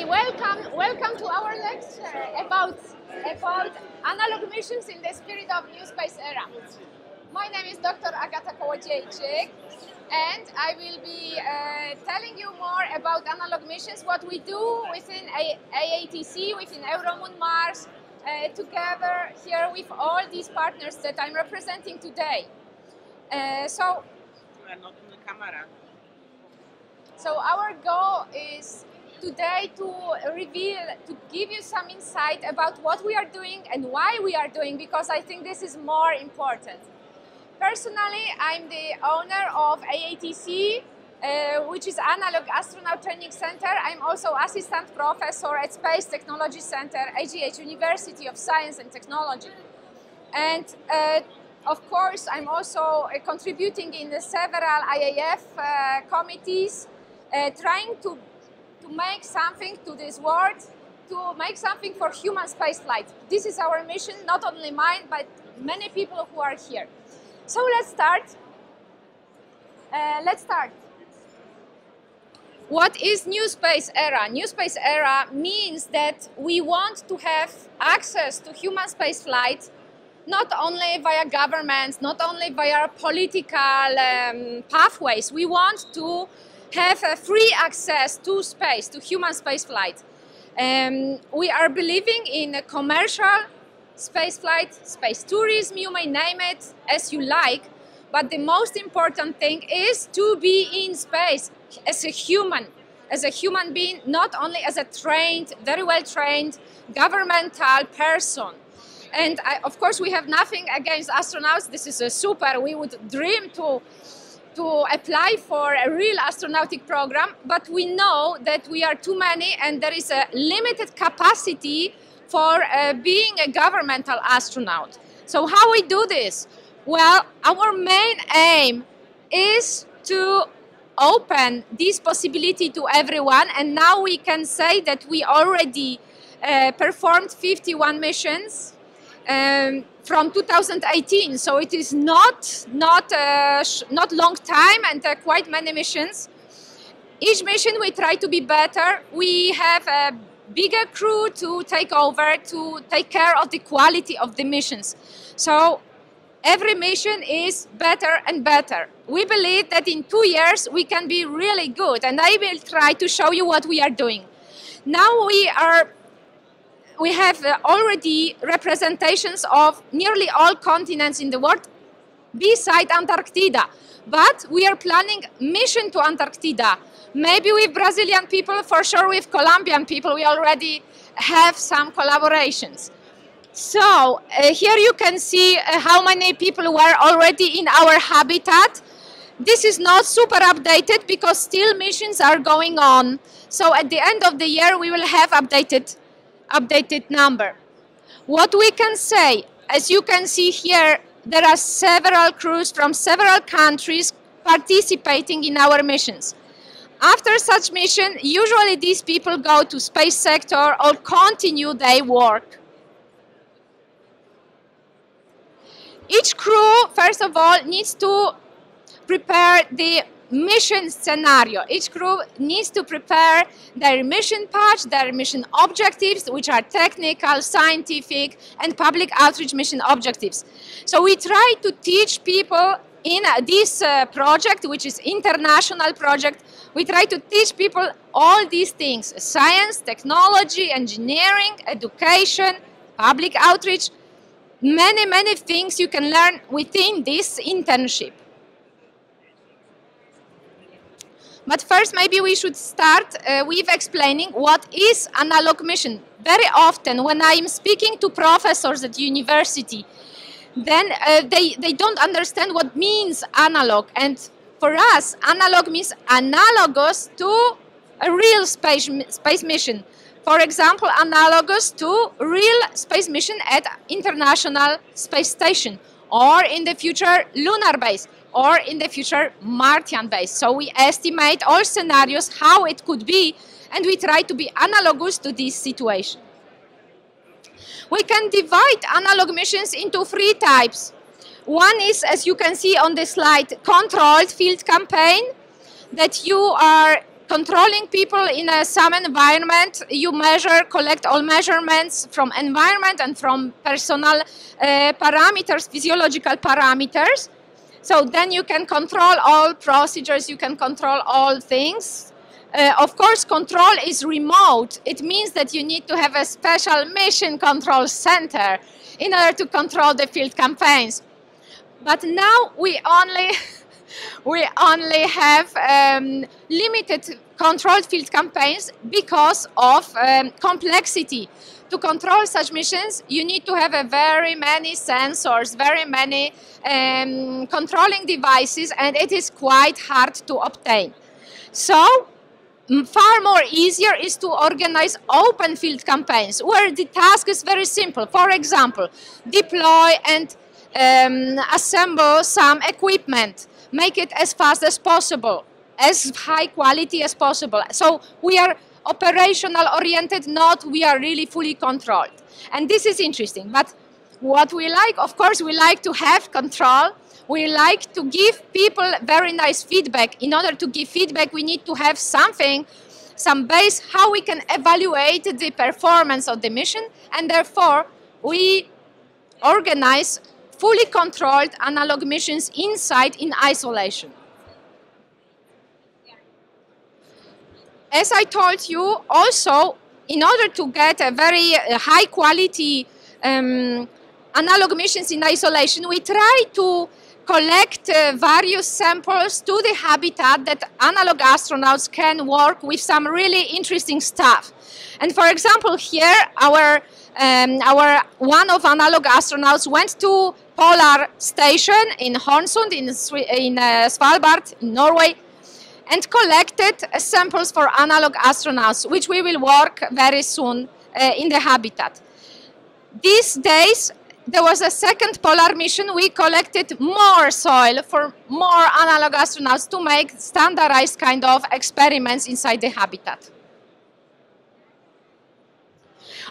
Okay, welcome, welcome to our lecture about about analog missions in the spirit of new space era. My name is Dr. Agata Kołodziejczyk, and I will be uh, telling you more about analog missions, what we do within A AATC, within EuroMoonMars, uh, together here with all these partners that I'm representing today. Uh, so, so our goal is today to reveal, to give you some insight about what we are doing and why we are doing, because I think this is more important. Personally, I'm the owner of AATC, uh, which is Analog Astronaut Training Center. I'm also assistant professor at Space Technology Center, AGH University of Science and Technology. And uh, of course, I'm also uh, contributing in several IAF uh, committees, uh, trying to make something to this world, to make something for human spaceflight. This is our mission, not only mine, but many people who are here. So let's start. Uh, let's start. What is New Space Era? New Space Era means that we want to have access to human spaceflight not only via governments, not only via political um, pathways. We want to have a free access to space, to human spaceflight. Um, we are believing in a commercial spaceflight, space tourism, you may name it as you like, but the most important thing is to be in space as a human, as a human being, not only as a trained, very well trained governmental person. And I, of course, we have nothing against astronauts. This is a super. We would dream to to apply for a real astronautic program, but we know that we are too many and there is a limited capacity for uh, being a governmental astronaut. So how we do this? Well, our main aim is to open this possibility to everyone and now we can say that we already uh, performed 51 missions um, from 2018. So it is not not uh, not long time and uh, quite many missions. Each mission we try to be better. We have a bigger crew to take over to take care of the quality of the missions. So every mission is better and better. We believe that in two years we can be really good, and I will try to show you what we are doing. Now we are we have uh, already representations of nearly all continents in the world beside Antarctica. But we are planning mission to Antarctica. Maybe with Brazilian people, for sure with Colombian people, we already have some collaborations. So uh, here you can see uh, how many people were already in our habitat. This is not super updated because still missions are going on. So at the end of the year, we will have updated updated number. What we can say, as you can see here, there are several crews from several countries participating in our missions. After such mission, usually these people go to space sector or continue their work. Each crew, first of all, needs to prepare the mission scenario. Each crew needs to prepare their mission patch, their mission objectives, which are technical, scientific, and public outreach mission objectives. So we try to teach people in this uh, project, which is international project, we try to teach people all these things, science, technology, engineering, education, public outreach, many, many things you can learn within this internship. But first, maybe we should start uh, with explaining what is analog mission. Very often, when I'm speaking to professors at university, then uh, they, they don't understand what means analog. And for us, analog means analogous to a real space, space mission. For example, analogous to real space mission at International Space Station or in the future lunar base or in the future Martian base. So we estimate all scenarios, how it could be, and we try to be analogous to this situation. We can divide analog missions into three types. One is, as you can see on the slide, controlled field campaign, that you are controlling people in a, some environment. You measure, collect all measurements from environment and from personal uh, parameters, physiological parameters. So then you can control all procedures, you can control all things. Uh, of course, control is remote. It means that you need to have a special mission control center in order to control the field campaigns. But now we only we only have um, limited controlled field campaigns because of um, complexity. To control such missions, you need to have a very many sensors, very many um, controlling devices, and it is quite hard to obtain. So, far more easier is to organize open field campaigns where the task is very simple. For example, deploy and um, assemble some equipment make it as fast as possible, as high quality as possible. So we are operational oriented, not we are really fully controlled. And this is interesting. But what we like, of course, we like to have control. We like to give people very nice feedback. In order to give feedback, we need to have something, some base, how we can evaluate the performance of the mission. And therefore, we organize fully controlled analog missions inside in isolation. As I told you, also, in order to get a very uh, high quality um, analog missions in isolation, we try to collect uh, various samples to the habitat that analog astronauts can work with some really interesting stuff. And for example, here our um, our one of analog astronauts went to polar station in Hornsund in, in uh, Svalbard in Norway and collected samples for analog astronauts, which we will work very soon uh, in the habitat. These days, there was a second polar mission. We collected more soil for more analog astronauts to make standardized kind of experiments inside the habitat.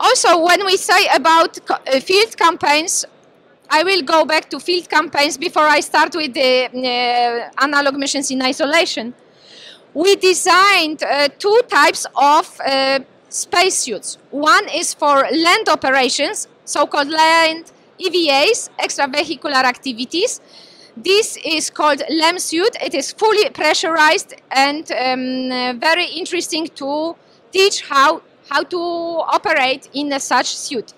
Also, when we say about uh, field campaigns, I will go back to field campaigns before I start with the uh, analog missions in isolation. We designed uh, two types of uh, spacesuits. One is for land operations, so-called land EVAs, extravehicular activities. This is called LEM suit. It is fully pressurized and um, very interesting to teach how how to operate in a such suit.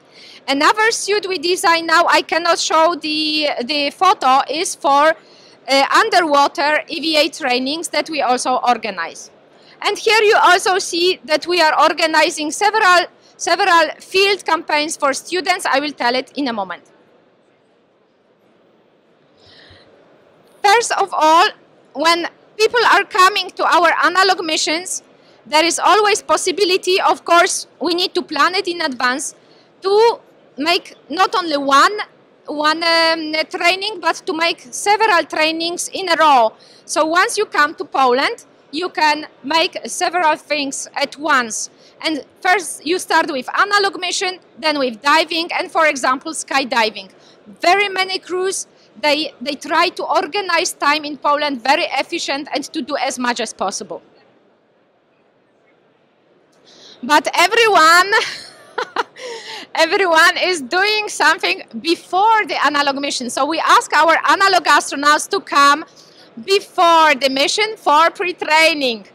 Another suit we design now, I cannot show the, the photo, is for Uh, underwater EVA trainings that we also organize. And here you also see that we are organizing several, several field campaigns for students. I will tell it in a moment. First of all, when people are coming to our analog missions, there is always possibility, of course, we need to plan it in advance to make not only one one um, training, but to make several trainings in a row. So once you come to Poland, you can make several things at once. And first you start with analog mission, then with diving, and for example, skydiving. Very many crews, they, they try to organize time in Poland very efficient and to do as much as possible. But everyone, everyone is doing something before the analog mission. So we ask our analog astronauts to come before the mission for pre-training.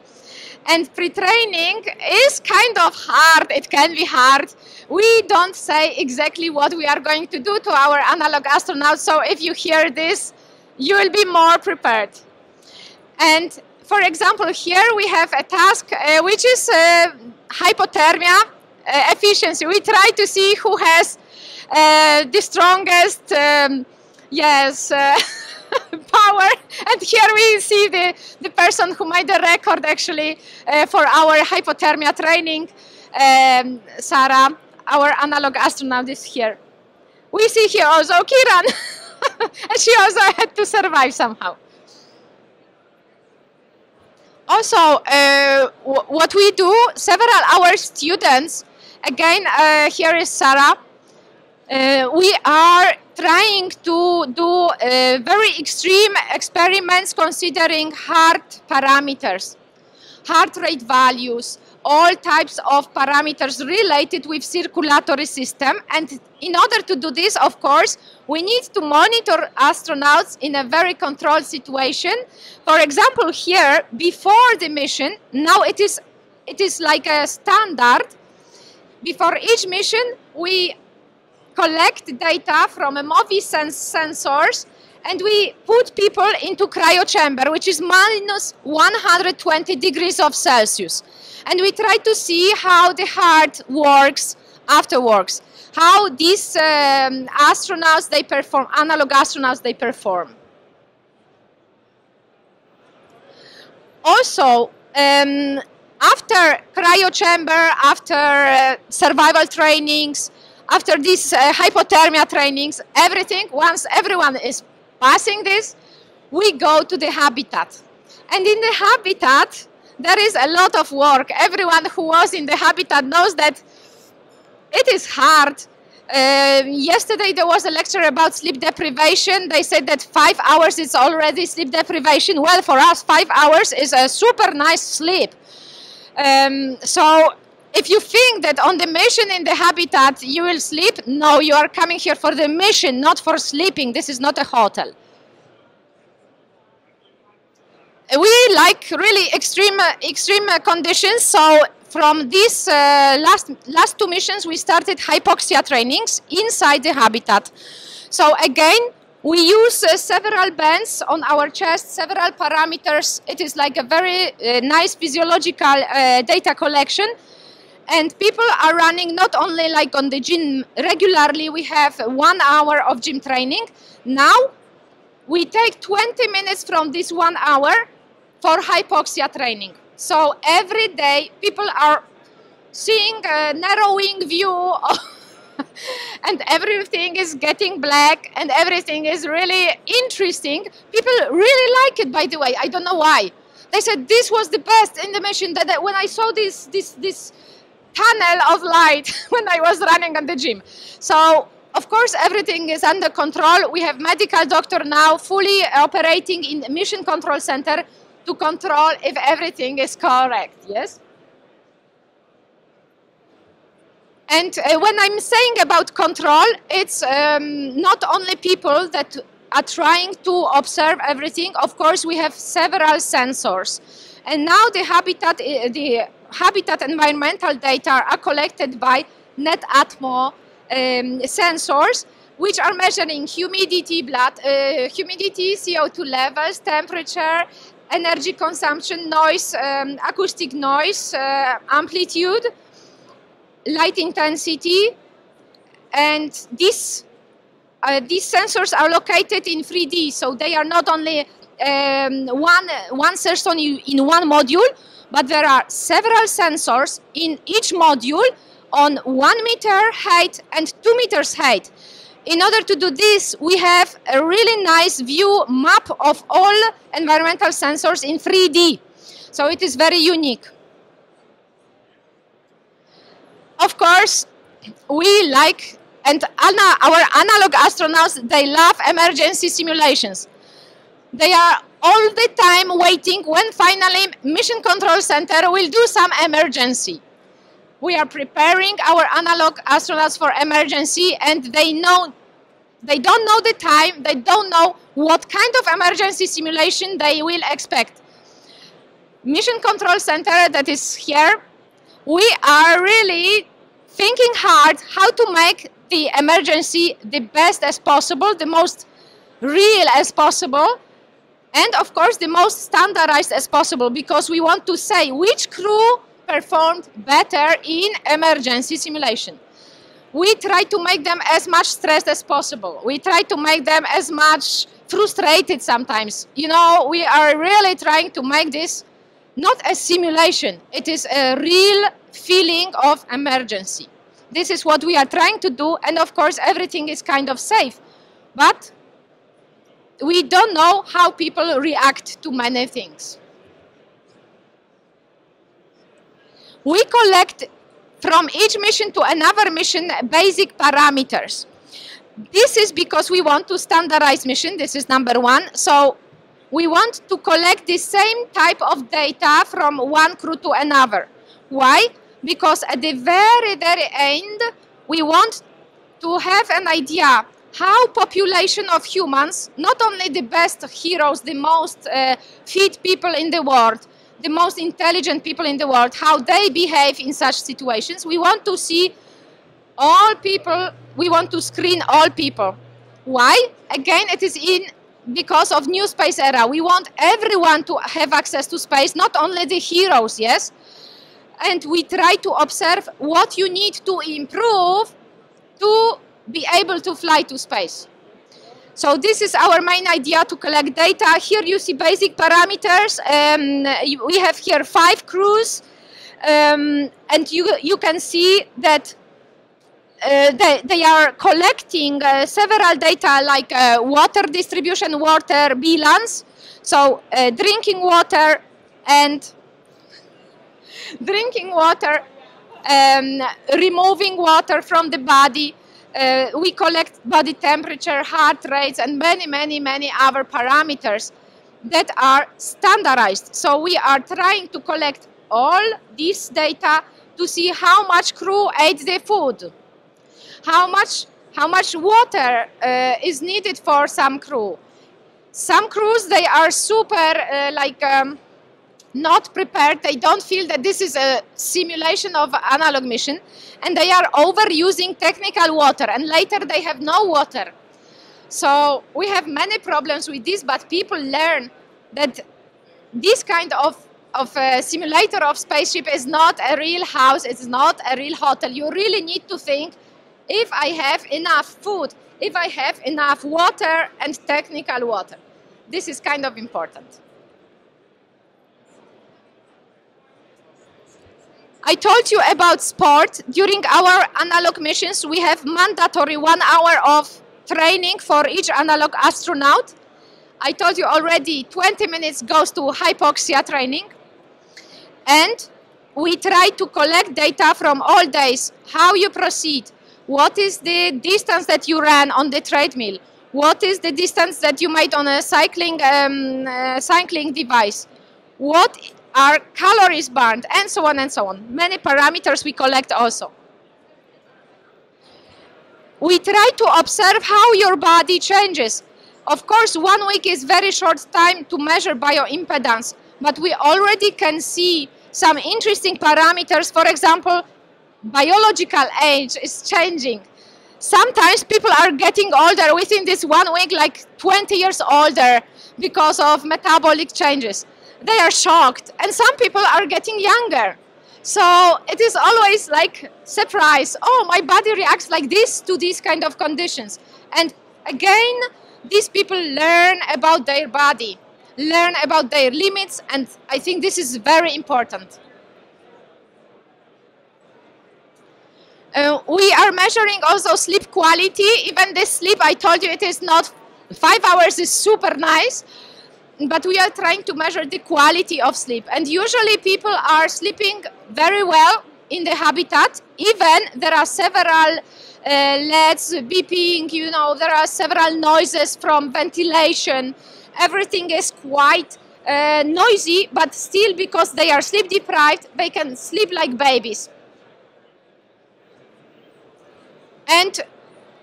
And pre-training is kind of hard, it can be hard. We don't say exactly what we are going to do to our analog astronauts, so if you hear this, you will be more prepared. And for example, here we have a task uh, which is uh, hypothermia efficiency. We try to see who has uh, the strongest, um, yes, uh, power. And here we see the, the person who made the record actually uh, for our hypothermia training. Um, Sarah, our analog astronaut is here. We see here also Kiran. and she also had to survive somehow. Also, uh, what we do, several our students, again, uh, here is Sarah, uh, we are trying to do uh, very extreme experiments considering heart parameters. heart rate values, all types of parameters related with circulatory system. And in order to do this, of course, we need to monitor astronauts in a very controlled situation. For example, here, before the mission, now it is, it is like a standard. Before each mission, we collect data from a sens sensors and we put people into cryo chamber, which is minus 120 degrees of Celsius. And we try to see how the heart works afterwards, how these um, astronauts, they perform, analog astronauts, they perform. Also, um, after cryo chamber, after uh, survival trainings, after these uh, hypothermia trainings, everything, once everyone is passing this, we go to the habitat. And in the habitat, there is a lot of work. Everyone who was in the habitat knows that it is hard. Uh, yesterday there was a lecture about sleep deprivation. They said that five hours is already sleep deprivation. Well, for us, five hours is a super nice sleep. Um, so if you think that on the mission in the habitat you will sleep, no, you are coming here for the mission, not for sleeping. This is not a hotel. We like really extreme, extreme conditions. So from these uh, last, last two missions, we started hypoxia trainings inside the habitat. So again, we use uh, several bands on our chest, several parameters. It is like a very uh, nice physiological uh, data collection. And people are running not only like on the gym regularly. We have one hour of gym training. Now we take 20 minutes from this one hour for hypoxia training. So every day people are seeing a narrowing view and everything is getting black and everything is really interesting people really like it by the way i don't know why they said this was the best in the mission that when i saw this this this tunnel of light when I was running on the gym. So of course, everything is under control. We have medical doctor now fully operating in the mission control center to control if everything is correct, yes? And uh, when I'm saying about control, it's um, not only people that are trying to observe everything. Of course, we have several sensors. And now the habitat, uh, the habitat environmental data are collected by NetAtmo um, sensors, which are measuring humidity, blood, uh, humidity, CO2 levels, temperature, energy consumption, noise, um, acoustic noise, uh, amplitude, light intensity, and these uh, these sensors are located in 3D, so they are not only um, one one sensor in one module, but there are several sensors in each module on one meter height and two meters height. In order to do this, we have a really nice view map of all environmental sensors in 3D. So it is very unique. Of course, we like, and our analog astronauts, they love emergency simulations. They are all the time waiting when finally Mission Control Center will do some emergency. We are preparing our analog astronauts for emergency and they know they don't know the time, they don't know what kind of emergency simulation they will expect. Mission Control Center that is here, we are really thinking hard how to make the emergency the best as possible, the most real as possible, and of course the most standardized as possible because we want to say which crew performed better in emergency simulation. We try to make them as much stressed as possible. We try to make them as much frustrated sometimes. You know, we are really trying to make this not a simulation. It is a real feeling of emergency. This is what we are trying to do. And of course, everything is kind of safe. But we don't know how people react to many things. We collect from each mission to another mission basic parameters. This is because we want to standardize mission. This is number one. So we want to collect the same type of data from one crew to another. Why? Because at the very, very end, we want to have an idea how population of humans, not only the best heroes, the most uh, fit people in the world, the most intelligent people in the world, how they behave in such situations. We want to see all people, we want to screen all people. Why? Again, it is in because of new space era. We want everyone to have access to space, not only the heroes, yes? And we try to observe what you need to improve to be able to fly to space. So this is our main idea to collect data. Here you see basic parameters. Um, we have here five crews. Um, and you, you can see that uh, they, they, are collecting uh, several data like uh, water distribution, water balance, so uh, drinking water and drinking water, um, removing water from the body. Uh, we collect body temperature, heart rates, and many, many, many other parameters that are standardized. So we are trying to collect all this data to see how much crew ate the food how much how much water uh, is needed for some crew. Some crews they are super uh, like um, not prepared. They don't feel that this is a simulation of analog mission, and they are overusing technical water. And later they have no water. So we have many problems with this, but people learn that this kind of of a simulator of spaceship is not a real house. It's not a real hotel. You really need to think if I have enough food, if I have enough water and technical water. This is kind of important. I told you about sport. During our analog missions, we have mandatory one hour of training for each analog astronaut. I told you already 20 minutes goes to hypoxia training. And we try to collect data from all days, how you proceed, what is the distance that you ran on the treadmill? What is the distance that you made on a cycling, um, uh, cycling device? What are calories burned? And so on and so on. Many parameters we collect also. We try to observe how your body changes. Of course, one week is very short time to measure bioimpedance, but we already can see some interesting parameters. For example, biological age is changing. Sometimes people are getting older within this one week, like 20 years older because of metabolic changes. They are shocked. And some people are getting younger. So it is always like surprise. Oh, my body reacts like this to these kind of conditions. And again, these people learn about their body, learn about their limits, and I think this is very important. Uh, we are measuring also sleep quality. Even this sleep, I told you it is not five hours is super nice, but we are trying to measure the quality of sleep. And usually people are sleeping very well in the habitat. Even there are several uh, LEDs beeping, you know, there are several noises from ventilation. Everything is quite uh, noisy, but still because they are sleep deprived, they can sleep like babies. And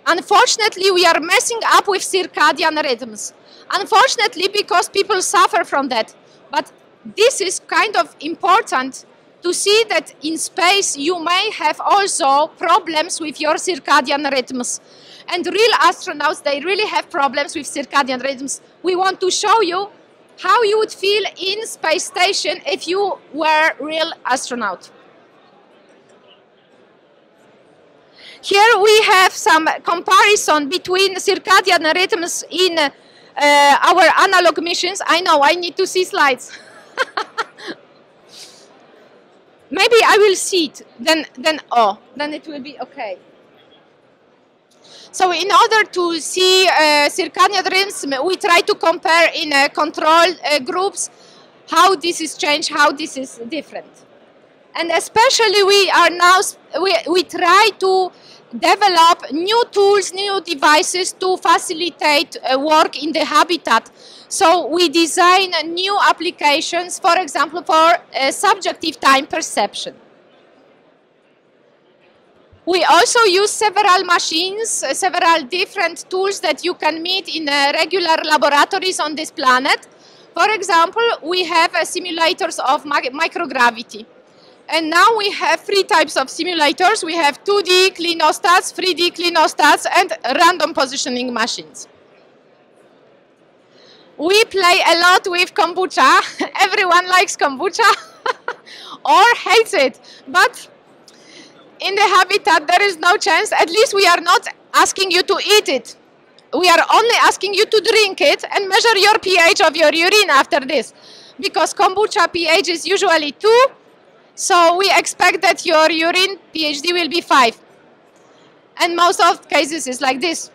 unfortunately, we are messing up with circadian rhythms. Unfortunately, because people suffer from that. But this is kind of important to see that in space you may have also problems with your circadian rhythms. And real astronauts, they really have problems with circadian rhythms. We want to show you how you would feel in space station if you were real astronaut. Here we have some comparison between circadian rhythms in uh, our analog missions. I know I need to see slides. Maybe I will see it, then, then, oh, then it will be okay. So in order to see uh, circadian rhythms, we try to compare in uh, control uh, groups how this is changed, how this is different. And especially we are now, we, we try to develop new tools, new devices to facilitate uh, work in the habitat. So we design new applications, for example, for uh, subjective time perception. We also use several machines, uh, several different tools that you can meet in uh, regular laboratories on this planet. For example, we have uh, simulators of microgravity. And now we have three types of simulators. We have 2D clinostats, 3D clinostats, and random positioning machines. We play a lot with kombucha. Everyone likes kombucha or hates it. But in the habitat, there is no chance. At least we are not asking you to eat it. We are only asking you to drink it and measure your pH of your urine after this. Because kombucha pH is usually 2, so we expect that your urine pH will be 5. And most of cases is like this.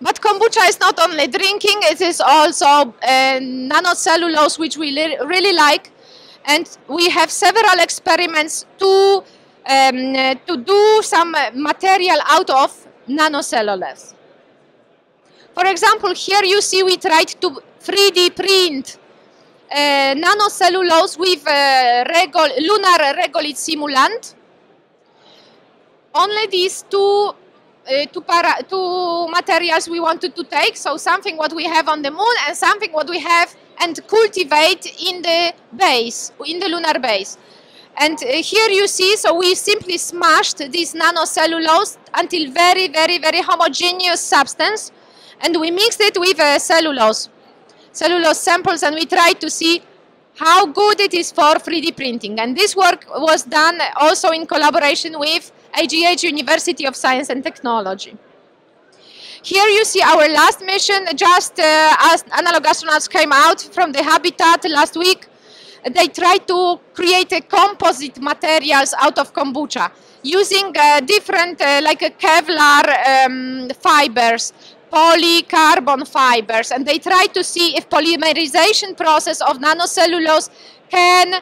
But kombucha is not only drinking, it is also uh, nanocellulose, which we really like. And we have several experiments to, um, to do some material out of nanocellulose. For example, here you see we tried to 3D print uh, nanocellulose with uh, regol lunar regolith simulant. Only these two uh, two, para two materials we wanted to take, so something what we have on the moon and something what we have and cultivate in the base, in the lunar base. And uh, here you see, so we simply smashed this nanocellulose until very, very, very homogeneous substance, and we mixed it with uh, cellulose cellulose samples and we tried to see how good it is for 3D printing. And this work was done also in collaboration with AGH University of Science and Technology. Here you see our last mission, just uh, as analog astronauts came out from the habitat last week. They tried to create a composite materials out of kombucha using uh, different, uh, like a Kevlar um, fibers polycarbon fibers and they try to see if polymerization process of nanocellulose can